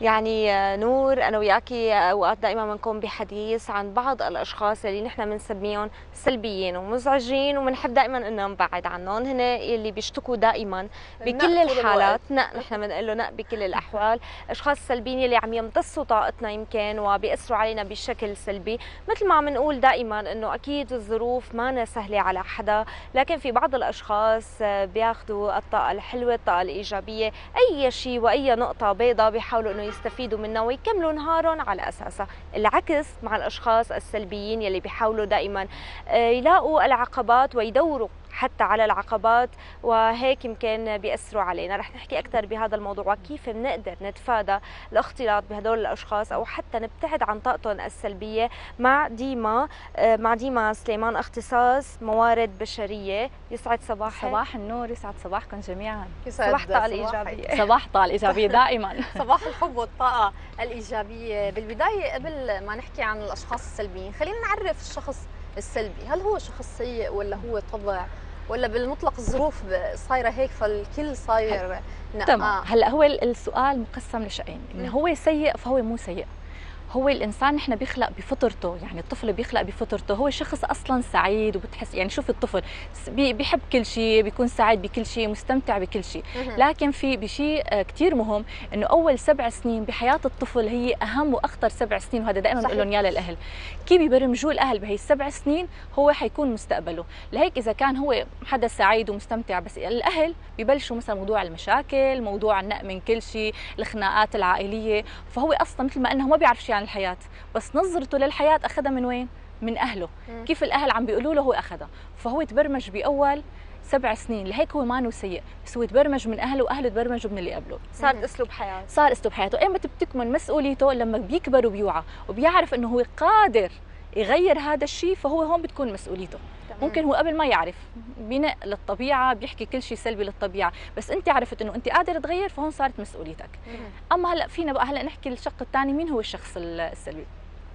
يعني آه، نور أنا وياكي أوقات دائما بنكون بحديث عن بعض الأشخاص اللي نحن بنسميهم سلبيين ومزعجين وبنحب دائما انه نبعد عنهم هن اللي بيشتكوا دائما بكل الحالات. نق نحن بنقول له نق بكل الأحوال. أشخاص سلبيين اللي عم يمتصوا طاقتنا يمكن وبيأثروا علينا بشكل سلبي. مثل ما بنقول دائما إنه أكيد الظروف ما سهلة على حدا لكن في بعض الأشخاص آه، بياخذوا الطاقة الحلوة الطاقة الإيجابية أي شيء وأي نقطة بيضاء بيحاولوا إنه يستفيدوا منها ويكملوا نهارهم على اساسها العكس مع الأشخاص السلبيين يلي بيحاولوا دائما آه، يلاقوا العقبات ويدوروا حتى على العقبات وهيك يمكن بيأثروا علينا. رح نحكي أكثر بهذا الموضوع وكيف بنقدر نتفادى الاختلاط بهدول الأشخاص أو حتى نبتعد عن طاقتهم السلبية مع ديما آه، مع ديما سليمان. اختصاص موارد بشرية. يسعد صباحك. صباح النور يسعد صباحكم جميعا. صباح الطاقة الإيجابية. صباح الطاقة الإيجابية دائما. صباح الحب والطاقة الإيجابية. بالبداية قبل ما نحكي عن الأشخاص السلبيين خلينا نعرف الشخص السلبي. هل هو شخص سيء ولا هو طبع؟ ولا بالمطلق الظروف صايرة هيك فالكل صاير تمام. هلا هو السؤال مقسم لشيئين إنه هو سيء فهو مو سيء. هو الإنسان نحن بيخلق بفطرته يعني الطفل بيخلق بفطرته. هو شخص أصلا سعيد وبتحس يعني شوف الطفل بيحب كل شيء بيكون سعيد بكل شيء مستمتع بكل شيء لكن في بشيء آه، كثير مهم إنه أول سبع سنين بحياة الطفل هي أهم وأخطر سبع سنين وهذا دائما بقول لهم يا للأهل. كيف يبرمجوا الأهل بهي السبع سنين؟ هو حيكون مستقبله. لهيك إذا كان هو حدا سعيد ومستمتع بس الأهل ببلشوا مثلا موضوع المشاكل موضوع النق من كل شيء الخناقات العائلية. فهو أصلا مثل ما انه ما بيعرف شيء عن الحياة. بس نظرته للحياة أخذها من وين؟ من أهله. مم. كيف الأهل عم بيقولوا له هو أخذها. فهو تبرمج بأول سبع سنين. لهيك هو مانو سيء. بس هو تبرمج من أهله وأهله تبرمجوا من اللي قبله. صار أسلوب حياة. صار أسلوب حياته. ايمتى بتكمن مسؤوليته لما بيكبر وبيوعى وبيعرف إنه هو قادر يغير هذا الشيء فهو هون بتكون مسؤوليته. ممكن هو قبل ما يعرف بناء للطبيعة بيحكي كل شيء سلبي للطبيعة بس أنت عرفت إنه أنت قادر تغير فهون صارت مسؤوليتك. أما هلأ فينا بقى هلأ نحكي الشق الثاني مين هو الشخص السلبي؟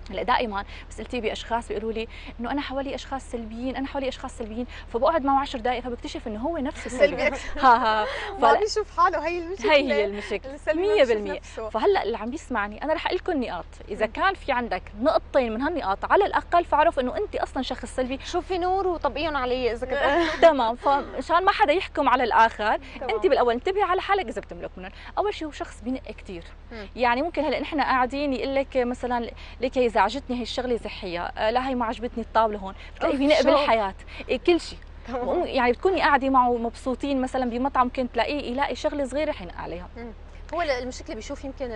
هلا دائما بس قلتي بأشخاص بيقولوا لي إنه أنا حوالي أشخاص سلبيين أنا حوالي أشخاص سلبيين فبقعد معه 10 دقائق فبكتشف إنه هو نفسه سلبي. ها ها. ما بيشوف حاله هي المشكلة. هي هي المشكلة. 100% فهلا اللي عم بيسمعني أنا رح أقول لكم نقاط. إذا كان في عندك نقطتين من هالنقاط على الأقل فاعرف إنه أنت أصلا شخص سلبي. شوفي نور وطبقيهم علي إذا كنت تمام. فمشان ما حدا يحكم على الآخر أنت بالأول انتبهي على حالك إذا بتملك منهم. أول شيء هو شخص بينق كثير يعني ممكن هلأ نحن قاعدين يقول لك مثلا ليك هي زعجتني هي الشغلة صحيه آه، لا هي ما عجبتني الطاولة هون. بتلاقي بينقبل الحياة. إيه، كل شيء. يعني بتكوني قاعدة معه مبسوطين مثلا بمطعم كنت تلاقيه يلاقي شغلة صغيرة حينق عليها. هو المشكلة بيشوف يمكن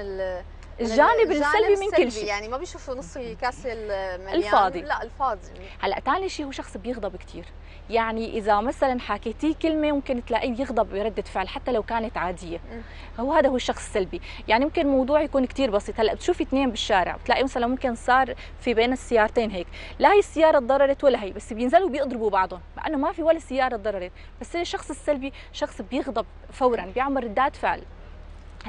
الجانب السلبي من كل شيء. يعني ما بيشوف نص الكاس المليان. الفاضي. لا الفاضي. هلا ثاني شيء هو شخص بيغضب كثير يعني إذا مثلا حكيتيه كلمة ممكن تلاقيه يغضب بردة فعل حتى لو كانت عادية. م. هو هذا هو الشخص السلبي. يعني ممكن الموضوع يكون كثير بسيط. هلا بتشوفي اثنين بالشارع بتلاقي مثلا ممكن صار في بين السيارتين هيك. لا هي السيارة تضررت ولا هي بس بينزلوا بيضربوا بعضهم مع إنه ما في ولا سيارة تضررت بس الشخص السلبي شخص بيغضب فورا بيعمل ردات فعل.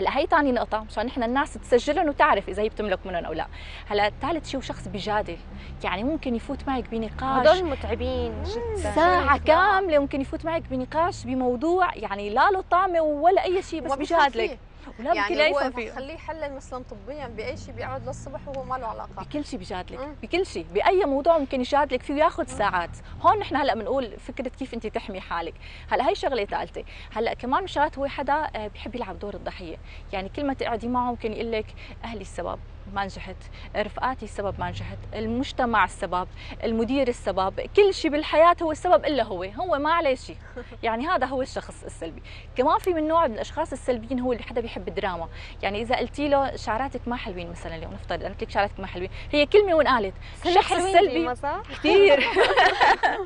هلا هي ثاني نقطة مشان نحن الناس تسجلهم وتعرف إذا هي بتملك منهم أو لا، هلا ثالث شيء شخص بيجادل، يعني ممكن يفوت معك بنقاش. هدول متعبين جدا. ساعة كاملة ممكن يفوت معك بنقاش بموضوع يعني لا له طعمة ولا أي شيء بس بيجادلك ولا يعني هو بخليه يحلل مثلا طبيا بأي شيء بيقعد للصبح وهو ما له علاقة. بكل شيء بيجادلك بكل شيء. بأي موضوع ممكن يجادلك فيه وياخذ ساعات. هون نحن هلأ بنقول فكرة كيف انت تحمي حالك. هلأ هي شغلة ثالثه هلأ كمان مشات هو حدا آه، بيحب يلعب دور الضحية. يعني كل ما تقعدي معه ممكن يقول لك أهلي السبب. ما نجحت رفقاتي السبب ما نجحت المجتمع السبب المدير السبب كل شيء بالحياة هو السبب إلا هو هو ما عليه شيء يعني هذا هو الشخص السلبي. كمان في من نوع من الأشخاص السلبيين هو اللي حدا بيحب الدراما. يعني إذا قلتي له شعراتك ما حلوين مثلا اليوم نفترض قلت لك شعراتك ما حلوين هي كلمة وانقالت. الشخص السلبي كثير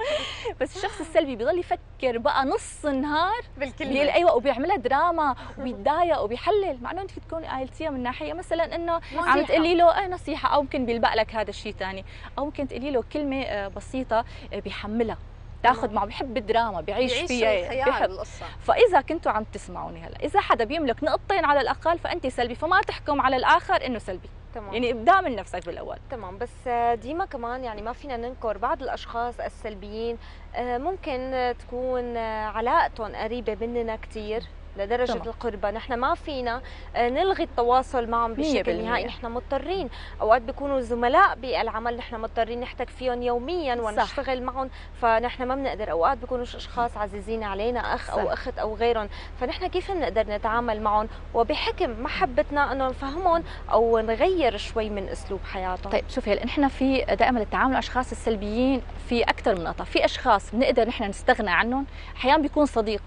بس الشخص السلبي بيضل يفكر بقى نص النهار بالكلمة. أيوه وبيعملها دراما وبيتضايق وبيحلل. مع إنه أنت تكوني قايلتيها من ناحية مثلا إنه عم تقولي له أي نصيحة؟ أو ممكن بيلبق لك هذا الشيء ثاني. أو ممكن تقولي له كلمة آه، بسيطة آه، بيحملها. تاخذ معه بحب الدراما بيعيش فيها بحب القصة. فإذا كنتوا عم تسمعوني هلأ إذا حدا بيملك نقطتين على الأقل فانت سلبي. فما تحكم على الآخر إنه سلبي. تمام. يعني ابدا من نفسك بالأول. تمام. بس آه، ديما كمان يعني ما فينا ننكر بعض الأشخاص السلبيين ممكن تكون علاقتهم قريبة مننا كثير لدرجة طبعا. القربة. نحن ما فينا آه، نلغي التواصل معهم بشكل. نهائي. نحن مضطرين. أوقات بيكونوا زملاء بالعمل نحن مضطرين نحتك فيهم يوميا ونشتغل معهم. فنحن ما بنقدر. أوقات بيكونوا أشخاص عزيزين علينا أخ أو صح. أخت أو غيرهم. فنحن كيف بنقدر نتعامل معهم؟ وبحكم محبتنا انه نفهمهم أو نغير شوي من أسلوب حياتهم. طيب شوفي هلا نحن في دائما التعامل مع الأشخاص السلبيين في أكثر من نقطة. في أشخاص بنقدر نحن نستغنى عنهم. أحيانا بيكون صديق.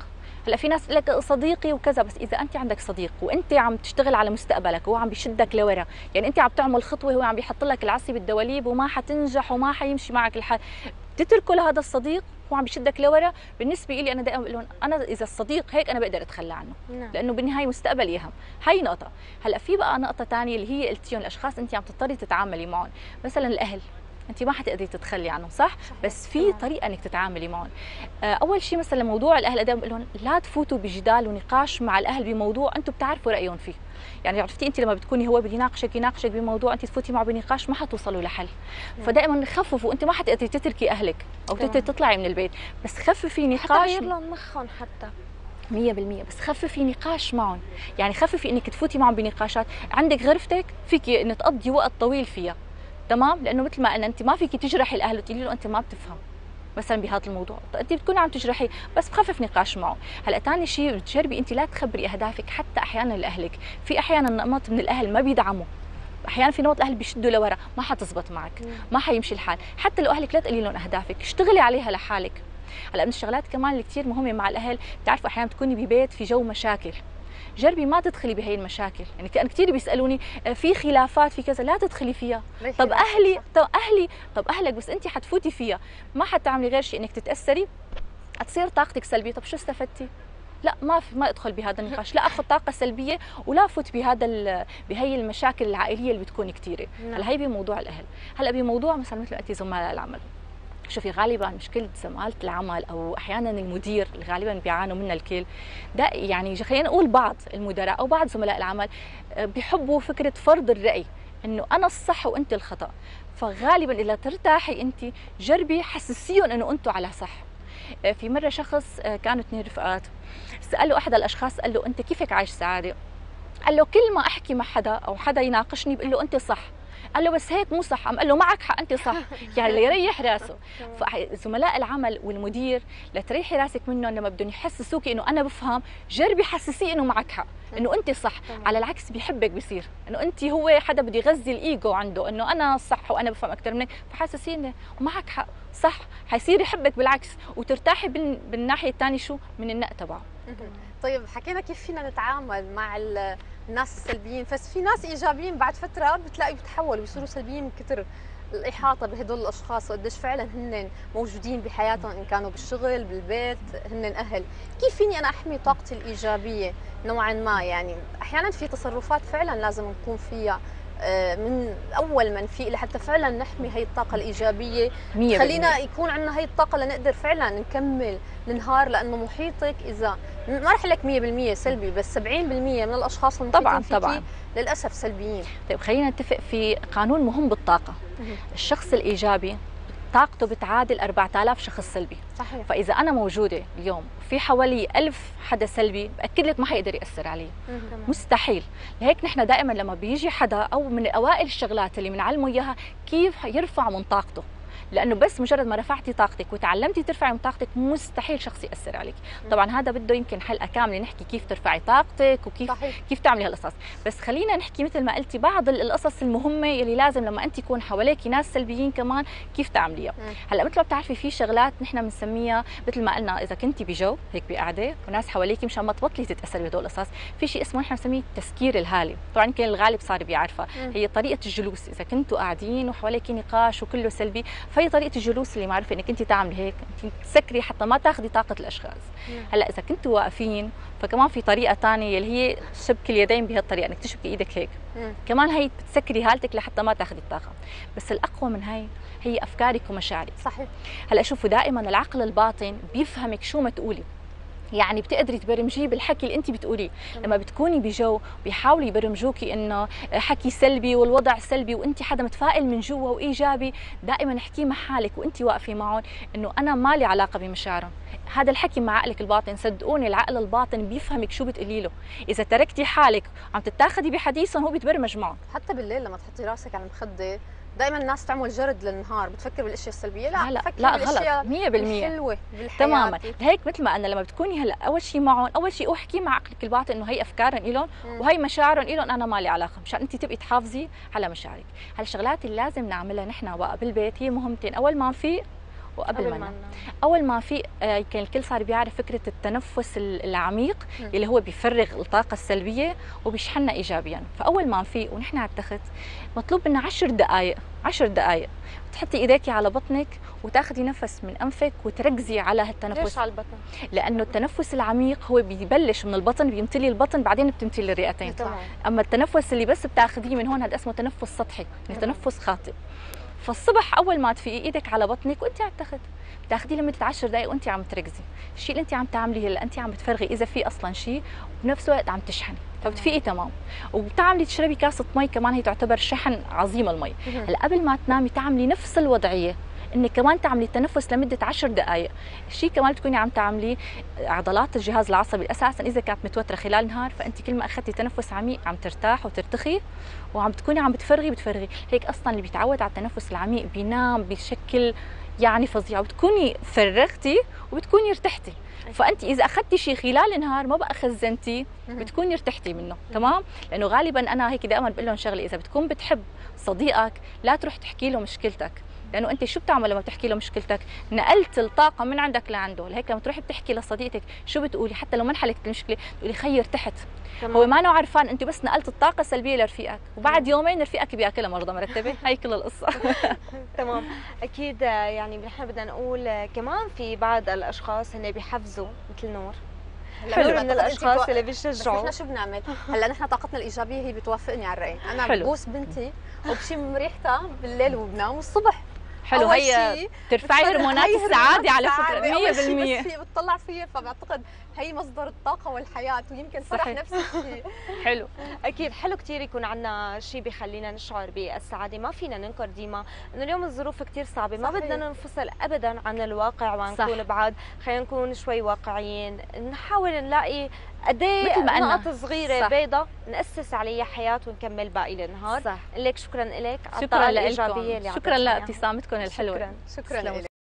هلأ في ناس لك صديقي وكذا بس إذا أنت عندك صديق وأنت عم تشتغل على مستقبلك وهو عم بيشدك لورا يعني أنت عم تعمل خطوة هو عم بيحط لك العصي بالدواليب وما حتنجح وما حيمشي معك الحال تتركه لهذا الصديق هو عم بيشدك لورا. بالنسبة لي أنا دائما بقول لهم أنا إذا الصديق هيك أنا بقدر أتخلى عنه نعم. لأنه بالنهاية مستقبلي أهم. هاي نقطة. هلأ في بقى نقطة ثانية اللي هي قلتيهم الأشخاص أنت عم تضطري تتعاملي معهم. مثلا الأهل. انت ما حتقدري تتخلي عنهم صح؟ بس في. طريقة إنك تتعاملي معهم آه، أول شيء مثلا موضوع الأهل دائما بقول لهم لا تفوتوا بجدال ونقاش مع الأهل بموضوع أنتم بتعرفوا رأيهم فيه. يعني عرفتي انت لما بتكوني هو بده يناقشك يناقشك بموضوع انت تفوتي معه بنقاش ما حتوصلوا لحل. فدائما خففوا انت ما حتقدري تتركي أهلك أو. تقدري تطلعي من البيت. بس خففي حتى نقاش غير لهم مخهم حتى. 100% بس خففي نقاش معهم. يعني خففي إنك تفوتي معهم بنقاشات. عندك غرفتك فيك ان تقضي وقت طويل فيها. تمام؟ لأنه مثل ما قلنا أنت ما فيك تجرحي الأهل وتقولي له أنت ما بتفهم مثلا بهذا الموضوع. أنت بتكوني عم تجرحي بس بخفف نقاش معه. هلأ ثاني شيء بتجربي أنت لا تخبري أهدافك حتى أحيانا لأهلك. في أحيانا نمط من الأهل ما بيدعموا. أحيانا في نمط الأهل بيشدوا لورا ما حتزبط معك ما حيمشي الحال. حتى لو أهلك لا تقولي لهم أهدافك اشتغلي عليها لحالك. هلأ من الشغلات كمان اللي كثير مهمة مع الأهل بتعرفوا أحيانا بتكوني ببيت في جو مشاكل. جربي ما تدخلي بهي المشاكل. يعني كأن كثير بيسألوني آه، في خلافات في كذا لا تدخلي فيها. طب؟ أهلي طب أهلي طب أهلك بس انت حتفوتي فيها. ما حتعملي غير شيء إنك تتأثري. حتصير طاقتك سلبية. طب شو استفدتي؟ لا ما في ما أدخل بهذا النقاش. لا أخذ طاقة سلبية ولا أفوت بهذا بهي المشاكل العائلية اللي بتكون كثيره نعم. هلا هي بموضوع الأهل. هلا بموضوع مثلا مثل ما قلتي زملاء العمل. شوفي غالبا مشكله زماله العمل أو أحيانا المدير اللي غالبا بيعانوا منها الكل. ده يعني خلينا نقول بعض المدراء أو بعض زملاء العمل آه، بيحبوا فكرة فرض الرأي إنه أنا الصح وأنت الخطأ. فغالبا إذا ترتاحي أنت جربي حسسيهم إنه أنتم على صح. آه، في مرة شخص آه، كانوا اثنين رفقات ساله أحد الأشخاص قال له أنت كيفك عايش سعادة؟ قال له كل ما أحكي مع حدا أو حدا يناقشني بقول له أنت صح. قال له بس هيك مو صح. قام قال له معك حق أنت صح. يعني ليريح راسه. فزملاء العمل والمدير لتريحي راسك منهم لما بدهم يحسسوك إنه أنا بفهم جربي حسسيه إنه معك حق إنه أنت صح. على العكس بيحبك بصير إنه أنت هو حدا بده يغذي الإيجو عنده إنه أنا صح وأنا بفهم أكثر منك فحسسيه انه معك حق. صح؟ حيصير يحبك بالعكس. وترتاحي بال- بالناحية الثانية شو؟ من النق تبعه. طيب حكينا كيف فينا نتعامل مع ال- الناس السلبيين. بس في ناس إيجابيين بعد فترة بتلاقي بتحولوا بيصيروا سلبيين من كثر الإحاطة بهدول الأشخاص. وقديش فعلا هن موجودين بحياتهم إن كانوا بالشغل بالبيت هن أهل. كيف فيني أنا أحمي طاقتي الإيجابية نوعا ما؟ يعني أحيانا في تصرفات فعلا لازم نكون فيها. من أول ما نفيق لحتى فعلا نحمي هي الطاقة الإيجابية. مية خلينا يكون عندنا هي الطاقة لنقدر فعلا نكمل النهار لأنه محيطك إذا ما رح لك 100% سلبي بس 70% من المحيطين طبعاً، طبعاً. للأسف سلبيين. طيب خلينا نتفق في قانون مهم بالطاقة. الشخص الإيجابي طاقته بتعادل 4000 شخص سلبي. صحيح. فإذا أنا موجودة اليوم في حوالي ألف حدا سلبي باكد لك ما حيقدر يأثر علي. مستحيل. لهيك نحن دائما لما بيجي حدا أو من أوائل الشغلات اللي بنعلمه إياها كيف يرفع من طاقته. لأنه بس مجرد ما رفعتي طاقتك وتعلمتي ترفعي من طاقتك مستحيل شخص يأثر عليك. طبعا هذا بده يمكن حلقة كاملة نحكي كيف ترفعي طاقتك وكيف صحيح. كيف تعملي هالقصص. بس خلينا نحكي مثل ما قلتي بعض ال- القصص المهمة يلي لازم لما أنت يكون حواليك ناس سلبيين كمان كيف تعمليها. هلأ مثل ما بتعرفي في شغلات نحن بنسميها مثل ما قلنا إذا كنتي بجو هيك بقعدة وناس حواليك مشان ما تبطلي تتأثري بهدول القصص في شيء اسمه نحن بنسميه التسكير الهالي. طبعا يمكن الغالب صار بيعرفها. هي طريقة الجلوس. إذا كنتوا قاعدين وحواليك نقاش وكله سلبي فهي طريقة الجلوس اللي معروفة إنك أنت تعملي هيك أنت تسكري حتى ما تاخذي طاقة الأشخاص. مم. هلأ إذا كنتوا واقفين فكمان في طريقة ثانية اللي هي شبك اليدين بهالطريقة إنك تشبكي إيدك هيك. مم. كمان هي بتسكري هالتك لحتى ما تاخذي الطاقة. بس الأقوى من هي هي أفكارك ومشاعرك. صحيح. هلأ شوفوا دائما العقل الباطن بيفهمك شو ما تقولي يعني بتقدري تبرمجيه بالحكي اللي انت بتقوليه. لما بتكوني بجو بيحاولوا يبرمجوكي إنه حكي سلبي والوضع سلبي وانت حدا متفائل من جوا وإيجابي دائما احكيه مع حالك وانت واقفة معهم إنه أنا ما لي علاقة بمشاعرهم. هذا الحكي مع عقلك الباطن صدقوني العقل الباطن بيفهمك شو بتقولي له. إذا تركتي حالك عم تتاخدي بحديثهم هو بيتبرمج معه حتى بالليل لما تحطي راسك على المخدة دائما الناس تعمل جرد للنهار بتفكر بالأشياء السلبية؟ لا لا بتفكر لا بالأشياء غلط 100% الحلوة بالحياة. تماما. هيك مثل ما أنا لما بتكوني هلا أول شيء معهم أول شيء أحكي مع عقلك الباطن إنه هي افكارهم الهم وهي مشاعرهم الهم أنا ما لي علاقة مشان انت تبقي تحافظي على مشاعرك. هالشغلات اللي لازم نعملها نحن بقى بالبيت هي مهمتين. أول ما نفيق وقبل ما أول ما في آه، كان الكل صار بيعرف فكرة التنفس العميق م. اللي هو بيفرغ الطاقة السلبية وبيشحننا ايجابيا. فأول ما نفيق ونحن على التخت مطلوب منا 10 دقائق 10 دقائق تحطي إيديك على بطنك وتاخذي نفس من أنفك وتركزي على هالتنفس. ليش على البطن؟ لأنه التنفس العميق هو بيبلش من البطن بيمتلي البطن بعدين بتمتلي الرئتين. أما التنفس اللي بس بتاخذيه من هون هذا اسمه تنفس سطحي يعني تنفس خاطئ. فالصبح أول ما تفيقي إيدك على بطنك وانت عم تاخذ بتاخذيه لمدة 10 دقائق وانت عم تركزي. الشيء اللي انت عم تعمليه هلا انت عم بتفرغي إذا في أصلا شيء وبنفس الوقت عم تشحني. فبتفيقي تمام. وبتعملي تشربي كاسه مي كمان هي تعتبر شحن عظيم المي. هلا قبل ما تنامي تعملي نفس الوضعية. انك كمان تعملي التنفس لمدة 10 دقائق الشيء كمان بتكوني عم تعملي عضلات الجهاز العصبي أساسا إذا كانت متوترة خلال النهار فانت كل ما أخذتي تنفس عميق عم ترتاح وترتخي وعم تكوني عم بتفرغي بتفرغي. هيك أصلا اللي بيتعود على التنفس العميق بينام بشكل يعني فظيع. وبتكوني فرغتي وبتكوني ارتحتي. فانت إذا أخذتي شيء خلال النهار ما بقى خزنتي بتكوني ارتحتي منه. تمام؟ لأنه غالبا أنا هيك دائما بقول لهم شغلة إذا بتكون بتحب صديقك لا تروح تحكي له مشكلتك. لأنه أنت شو بتعمل لما بتحكي له مشكلتك؟ نقلت الطاقة من عندك لعنده لهيك لما تروحي بتحكي لصديقتك شو بتقولي؟ حتى لو ما انحلت المشكلة بتقولي خير تحت. هو ما نوع عرفان أنت بس نقلت الطاقة السلبية لرفيقك وبعد يومين رفيقك بيأكلها مرضى مرتبة؟ هي كل القصة. تمام. أكيد يعني نحن بدنا نقول كمان في بعض الأشخاص هن بيحفزوا مثل نور. حلو من الأشخاص اللي بيشجعوا. نحن شو بنعمل؟ هلا نحن طاقتنا الإيجابية هي بتوافقني على الرأي، أنا ببوس بنتي وبشم ريحتها بالليل وبنام والصبح حلو هي ترفعي هرمونات السعادة على فكرة 100% بس هي بتطلع فيها فبعتقد هي مصدر الطاقة والحياة ويمكن فرح نفسي فيه حلو. أكيد حلو كثير يكون عندنا شيء بيخلينا نشعر بالسعادة. ما فينا ننكر ديما إنه اليوم الظروف كثير صعبة ما بدنا ننفصل ابدا عن الواقع ونكون بعاد خلينا نكون شوي واقعيين. نحاول نلاقي قد إيه نقط صغيرة بيضة نأسس عليها حياة ونكمل باقي النهار صح. لك شكرا لك شكرا لك شكرا لابتسامتكم الحلوة. شكرا. شكرا, شكرا